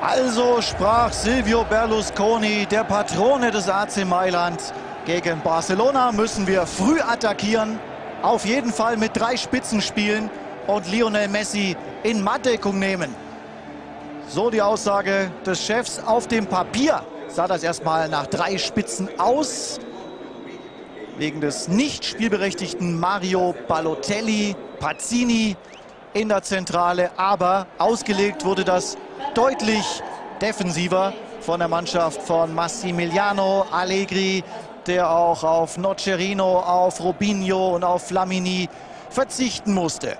Also sprach Silvio Berlusconi, der Patrone des AC Mailand. Gegen Barcelona müssen wir früh attackieren, auf jeden Fall mit drei Spitzen spielen und Lionel Messi in Mattdeckung nehmen. So die Aussage des Chefs. Auf dem Papier sah das erstmal nach drei Spitzen aus. Wegen des nicht spielberechtigten Mario Balotelli, Pazzini in der Zentrale. Aber ausgelegt wurde das deutlich defensiver von der Mannschaft von Massimiliano Allegri, der auch auf Nocerino, auf Robinho und auf Flamini verzichten musste.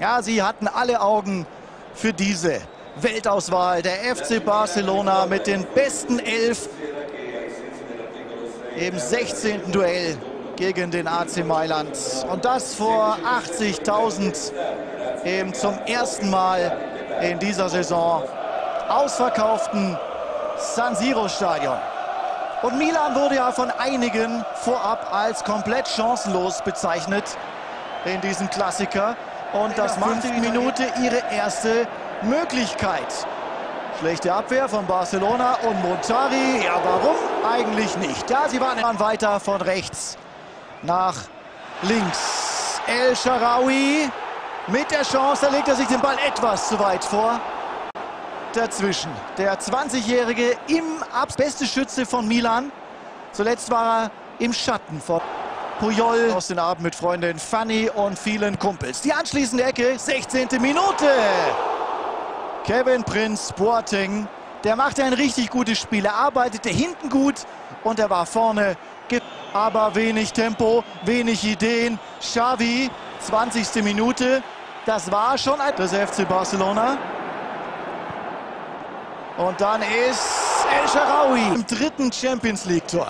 Ja, sie hatten alle Augen für diese Weltauswahl. Der FC Barcelona mit den besten Elf im 16. Duell gegen den AC Mailand. Und das vor 80.000 eben zum ersten Mal in dieser Saison ausverkauften San Siro Stadion. Und Milan wurde ja von einigen vorab als komplett chancenlos bezeichnet in diesem Klassiker. Und das machte die Minute ihre erste Möglichkeit. Schlechte Abwehr von Barcelona und Montari. Ja, warum eigentlich nicht? Ja, sie waren weiter von rechts nach links. El Sharawi mit der Chance, da legt er sich den Ball etwas zu weit vor. Dazwischen. Der 20-Jährige im Abs beste Schütze von Milan. Zuletzt war er im Schatten von Puyol aus den Abend mit Freundin Fanny und vielen Kumpels. Die anschließende Ecke, 16. Minute. Kevin Prinz Boateng, der machte ein richtig gutes Spiel. Er arbeitete hinten gut und er war vorne. Aber wenig Tempo, wenig Ideen. Xavi, 20. Minute. Das war schon ein das FC Barcelona. Und dann ist El Sharawi im dritten Champions League-Tor.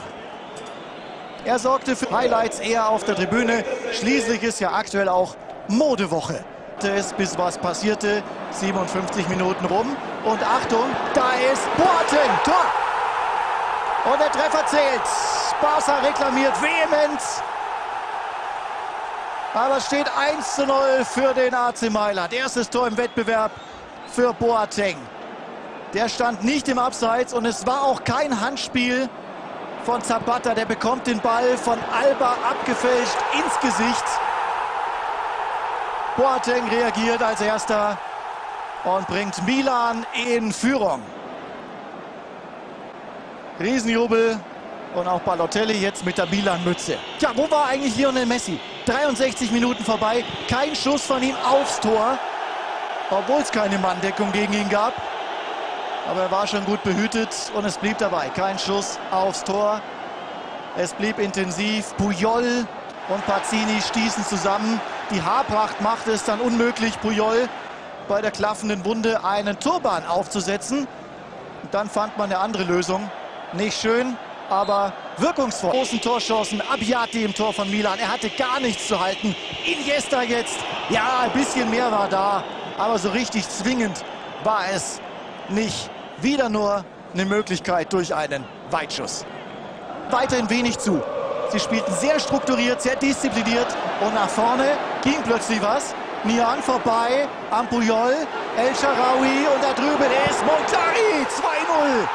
Er sorgte für Highlights eher auf der Tribüne. Schließlich ist ja aktuell auch Modewoche. Es, bis was passierte. 57 Minuten rum. Und Achtung, da ist Boateng. Tor! Und der Treffer zählt. Barca reklamiert vehement. Aber es steht 1 zu 0 für den AC Mailand. Erstes Tor im Wettbewerb für Boateng. Der stand nicht im Abseits und es war auch kein Handspiel von Zapata. Der bekommt den Ball von Alba abgefälscht ins Gesicht. Boateng reagiert als erster und bringt Milan in Führung. Riesenjubel und auch Balotelli jetzt mit der Milan-Mütze. Tja, wo war eigentlich Lionel Messi? 63 Minuten vorbei, kein Schuss von ihm aufs Tor, obwohl es keine Manndeckung gegen ihn gab. Aber er war schon gut behütet und es blieb dabei. Kein Schuss aufs Tor. Es blieb intensiv. Puyol und Pazzini stießen zusammen. Die Haarpracht machte es dann unmöglich, Puyol bei der klaffenden Wunde einen Turban aufzusetzen. Und dann fand man eine andere Lösung. Nicht schön, aber wirkungsvoll. Großen Torchancen, Abbiati im Tor von Milan. Er hatte gar nichts zu halten. Iniesta jetzt, ja, ein bisschen mehr war da. Aber so richtig zwingend war es nicht. Wieder nur eine Möglichkeit durch einen Weitschuss. Weiterhin wenig zu. Sie spielten sehr strukturiert, sehr diszipliniert und nach vorne ging plötzlich was. Mian vorbei am El Sharawi und da drüben ist Montari, 2-0,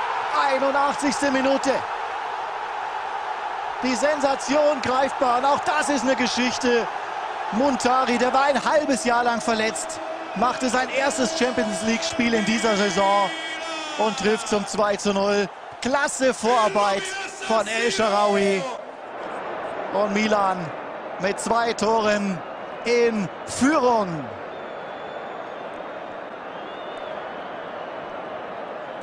81. Minute. Die Sensation greifbar und auch das ist eine Geschichte. Montari, der war ein halbes Jahr lang verletzt, machte sein erstes Champions League-Spiel in dieser Saison und trifft zum 2 zu 0. Klasse Vorarbeit von El Sharawi. Und Milan mit zwei Toren in Führung.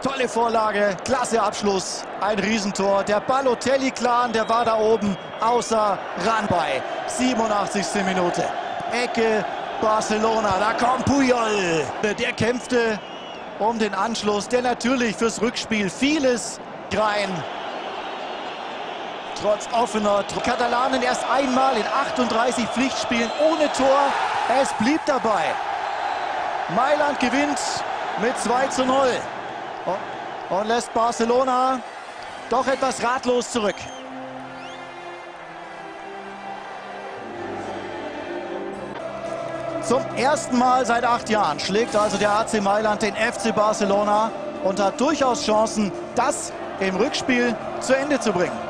Tolle Vorlage, klasse Abschluss, ein Riesentor. Der Balotelli-Clan, der war da oben außer Rand bei. 87. Minute. Ecke Barcelona, da kommt Puyol. Der kämpfte um den Anschluss, der natürlich fürs Rückspiel vieles rein. Trotz offener Katalanen erst einmal in 38 Pflichtspielen ohne Tor. Es blieb dabei. Mailand gewinnt mit 2 zu 0 und lässt Barcelona doch etwas ratlos zurück. Zum ersten Mal seit acht Jahren schlägt also der AC Mailand den FC Barcelona und hat durchaus Chancen, das im Rückspiel zu Ende zu bringen.